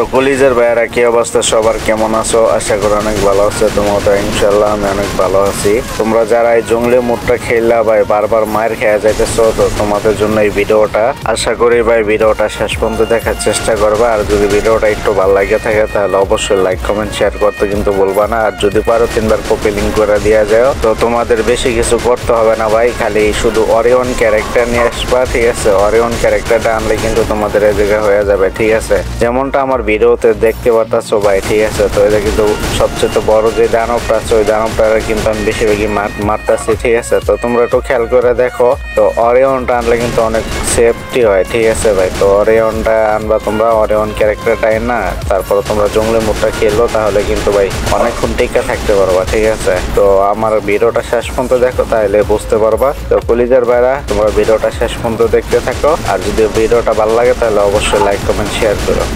তো কলিজের ভাইয়ারা, কি অবস্থা? সবার কেমন আছো? আশা করি অনেক ভালো আছে। তোমাদের ইনশাল্লাহ আমি অনেক ভালো আছি। তোমরা যারা এই জঙ্গলি মুডটা খেললা ভাই বারবার মায়ের খেয়ে যাইতেছো, তো তোমাদের জন্য এই ভিডিওটা। আশা করি ভাই ভিডিওটা শেষ পর্যন্ত দেখার চেষ্টা করবে। আর যদি ভিডিওটা একটু ভালো লাগে থাকে, তাহলে অবশ্যই লাইক কমেন্ট শেয়ার করতে কিন্তু বলবা না। আর যদি পারো তিনবার কপি লিঙ্ক করে দেওয়া যায় তো তোমাদের বেশি কিছু করতে হবে না ভাই। খালি শুধু অরিয়ন ক্যারেক্টার নিয়ে আসবা, ঠিক আছে? অরিয়ন ক্যারেক্টারটা আনলে কিন্তু তোমাদের এই জায়গায় হয়ে যাবে, ঠিক আছে? যেমনটা আমার ভিডিওতে দেখতে পারতাছো ভাই, ঠিক আছে? তো এটা কিন্তু সবচেয়ে তো বড় যে দানবটা আছে, ওই দানবটা কিন্তু আমি বেশিরভাগই মার- মারতাছি, ঠিক আছে? তো তোমরা একটু খেয়াল করে দেখো। তো অরিয়নটা আনলে কিন্তু অনেক সেফটি হয়, ঠিক আছে ভাই? তো অরিয়নটা আনবা তোমরা অরিয়ন ক্যারেক্টারটাই না, তারপর তোমরা জঙ্গলি মুখটা খেলো তাহলে কিন্তু ভাই অনেকক্ষণ টিকা থাকতে পারবা, ঠিক আছে? তো আমার ভিডিওটা শেষ পর্যন্ত দেখো, তাহলে বুঝতে পারবা। তো কলিজার বাইরা তোমরা ভিডিওটা শেষ পর্যন্ত দেখতে থাকো। আর যদি ভিডিওটা ভালো লাগে, তাহলে অবশ্যই লাইক কমেন্ট শেয়ার করো।